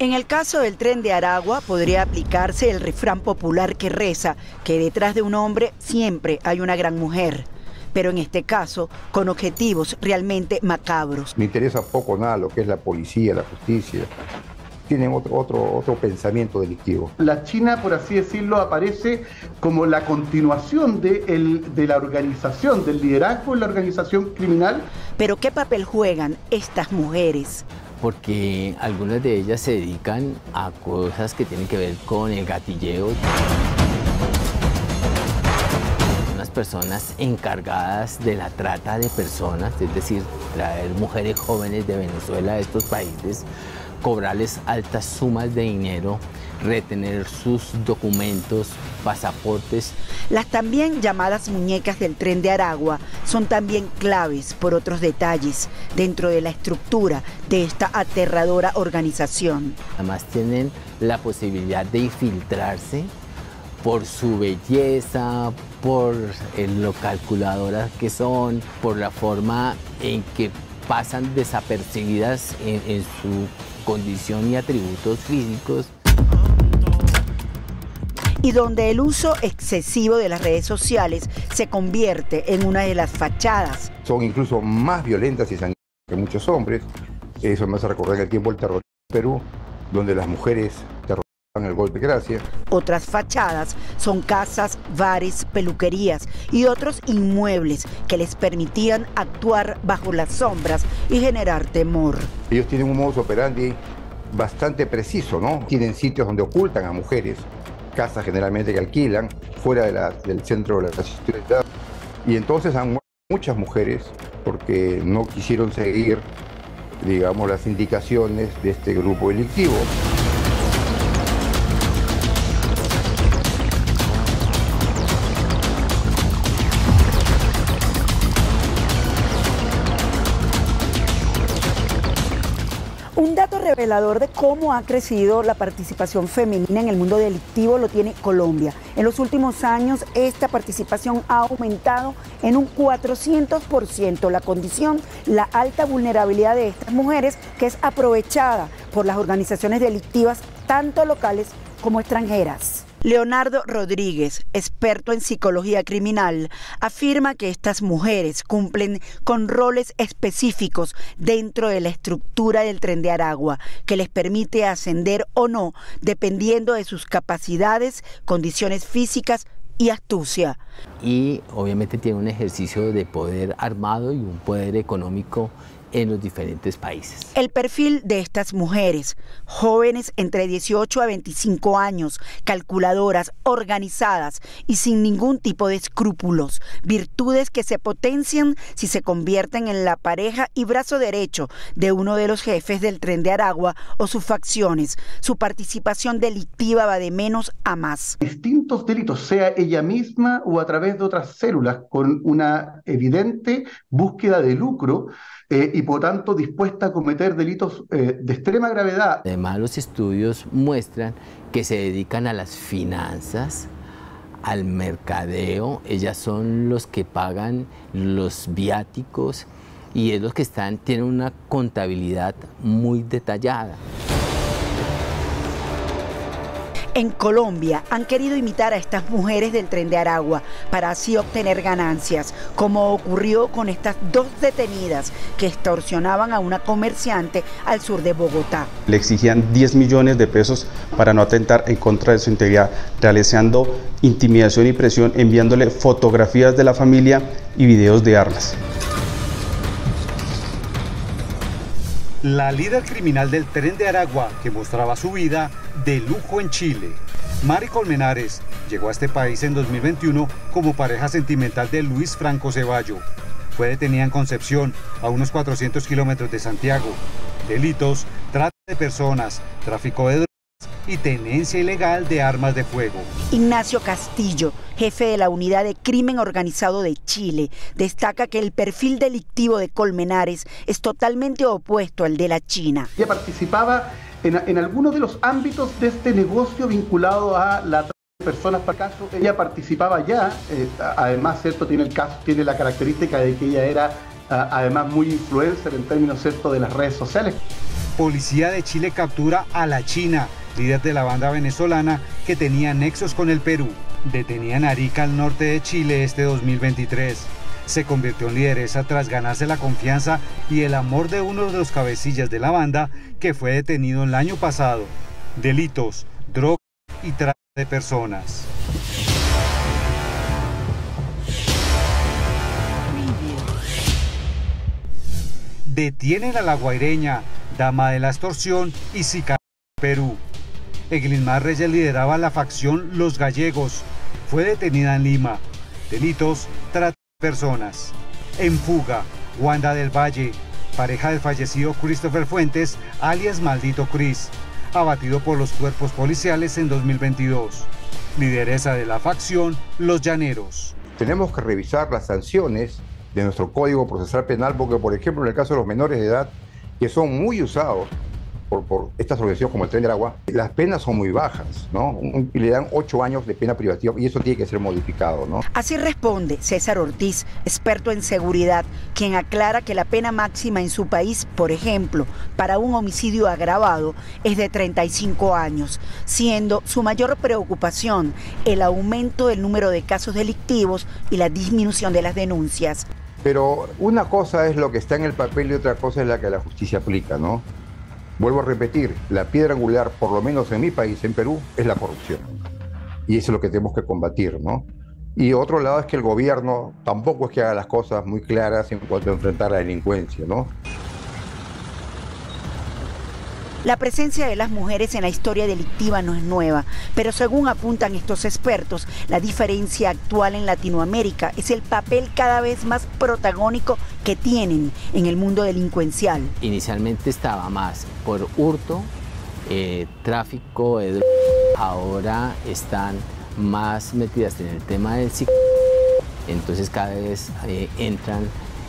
En el caso del tren de Aragua podría aplicarse el refrán popular que reza que detrás de un hombre siempre hay una gran mujer, pero en este caso con objetivos realmente macabros. Me interesa poco nada lo que es la policía, la justicia. Tienen otro, otro, otro pensamiento delictivo. La China, por así decirlo, aparece como la continuación de, el, de la organización, del liderazgo en la organización criminal. Pero ¿qué papel juegan estas mujeres? Porque algunas de ellas se dedican a cosas que tienen que ver con el gatilleo. Unas personas encargadas de la trata de personas, es decir, traer mujeres jóvenes de Venezuela a estos países, cobrarles altas sumas de dinero retener sus documentos, pasaportes. Las también llamadas muñecas del tren de Aragua son también claves por otros detalles dentro de la estructura de esta aterradora organización. Además tienen la posibilidad de infiltrarse por su belleza, por lo calculadoras que son, por la forma en que pasan desapercibidas en, en su condición y atributos físicos y donde el uso excesivo de las redes sociales se convierte en una de las fachadas. Son incluso más violentas y sangrientas que muchos hombres. Eso me hace recordar el tiempo del terror en Perú, donde las mujeres terrorizaban el golpe gracia. Otras fachadas son casas, bares, peluquerías y otros inmuebles que les permitían actuar bajo las sombras y generar temor. Ellos tienen un modus operandi bastante preciso, ¿no? Tienen sitios donde ocultan a mujeres casas generalmente que alquilan fuera del centro de la ciudad. Y entonces han muerto muchas mujeres porque no quisieron seguir, digamos, las indicaciones de este grupo delictivo. Revelador de cómo ha crecido la participación femenina en el mundo delictivo lo tiene Colombia. En los últimos años esta participación ha aumentado en un 400%. La condición, la alta vulnerabilidad de estas mujeres que es aprovechada por las organizaciones delictivas tanto locales como extranjeras. Leonardo Rodríguez, experto en psicología criminal, afirma que estas mujeres cumplen con roles específicos dentro de la estructura del tren de Aragua, que les permite ascender o no, dependiendo de sus capacidades, condiciones físicas y astucia. Y obviamente tiene un ejercicio de poder armado y un poder económico en los diferentes países. El perfil de estas mujeres, jóvenes entre 18 a 25 años, calculadoras, organizadas y sin ningún tipo de escrúpulos, virtudes que se potencian si se convierten en la pareja y brazo derecho de uno de los jefes del tren de Aragua o sus facciones. Su participación delictiva va de menos a más. Distintos delitos, sea ella misma o a través de otras células, con una evidente búsqueda de lucro eh, y por tanto dispuesta a cometer delitos eh, de extrema gravedad. Además, los estudios muestran que se dedican a las finanzas, al mercadeo, ellas son los que pagan los viáticos y es los que están, tienen una contabilidad muy detallada. En Colombia han querido imitar a estas mujeres del tren de Aragua para así obtener ganancias, como ocurrió con estas dos detenidas que extorsionaban a una comerciante al sur de Bogotá. Le exigían 10 millones de pesos para no atentar en contra de su integridad, realizando intimidación y presión, enviándole fotografías de la familia y videos de armas. La líder criminal del tren de Aragua, que mostraba su vida de lujo en Chile. Mari Colmenares llegó a este país en 2021 como pareja sentimental de Luis Franco Ceballo. Fue detenida en Concepción, a unos 400 kilómetros de Santiago. Delitos, trata de personas, tráfico de drogas y tenencia ilegal de armas de fuego. Ignacio Castillo, jefe de la Unidad de Crimen Organizado de Chile, destaca que el perfil delictivo de Colmenares es totalmente opuesto al de la China. Ella participaba en, algunos de los ámbitos de este negocio vinculado a la de personas para caso, ella participaba ya, eh, además, ¿cierto? Tiene, el caso, tiene la característica de que ella era además muy influencer en términos, ¿cierto?, de las redes sociales. Policía de Chile captura a la China, líder de la banda venezolana que tenía nexos con el Perú. Detenía en Arica, al norte de Chile, este 2023. Se convirtió en lideresa tras ganarse la confianza y el amor de uno de los cabecillas de la banda que fue detenido el año pasado. Delitos, drogas y trata de personas. Detienen a la guaireña, dama de la extorsión y sicaria Perú. Eglinmar Reyes lideraba la facción Los Gallegos. Fue detenida en Lima. Delitos, trata personas. En fuga, Wanda del Valle, pareja del fallecido Christopher Fuentes, alias Maldito Cris, abatido por los cuerpos policiales en 2022. Lideresa de la facción Los Llaneros. Tenemos que revisar las sanciones de nuestro Código Procesal Penal, porque por ejemplo en el caso de los menores de edad, que son muy usados por, por, estas organizaciones como el Tren del Agua, las penas son muy bajas, ¿no? y le dan ocho años de pena privativa y eso tiene que ser modificado, ¿no? Así responde César Ortiz, experto en seguridad, quien aclara que la pena máxima en su país, por ejemplo, para un homicidio agravado es de 35 años, siendo su mayor preocupación el aumento del número de casos delictivos y la disminución de las denuncias. Pero una cosa es lo que está en el papel y otra cosa es la que la justicia aplica, ¿no? Vuelvo a repetir, la piedra angular, por lo menos en mi país, en Perú, es la corrupción. Y eso es lo que tenemos que combatir, ¿no? Y otro lado es que el gobierno tampoco es que haga las cosas muy claras en cuanto a enfrentar la delincuencia, ¿no? La presencia de las mujeres en la historia delictiva no es nueva, pero según apuntan estos expertos, la diferencia actual en Latinoamérica es el papel cada vez más protagónico que tienen en el mundo delincuencial. Inicialmente estaba más por hurto, eh, tráfico de drogas, ahora están más metidas en el tema del psico, entonces cada vez eh, entran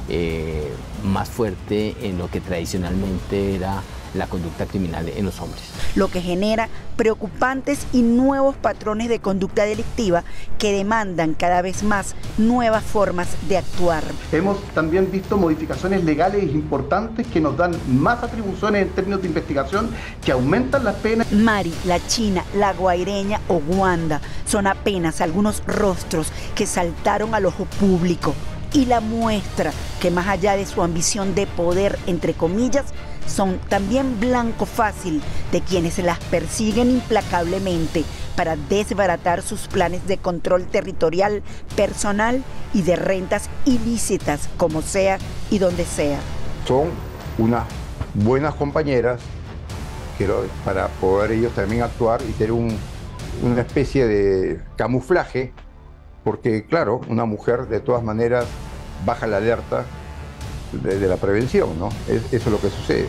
eh, más fuerte en lo que tradicionalmente era la conducta criminal en los hombres. Lo que genera preocupantes y nuevos patrones de conducta delictiva que demandan cada vez más nuevas formas de actuar. Hemos también visto modificaciones legales importantes que nos dan más atribuciones en términos de investigación, que aumentan las penas. Mari, la china, la guaireña o Wanda son apenas algunos rostros que saltaron al ojo público y la muestra que más allá de su ambición de poder, entre comillas, son también blanco fácil de quienes las persiguen implacablemente para desbaratar sus planes de control territorial, personal y de rentas ilícitas, como sea y donde sea. Son unas buenas compañeras para poder ellos también actuar y tener una especie de camuflaje, porque claro, una mujer de todas maneras baja la alerta de, la prevención, ¿no? eso es lo que sucede.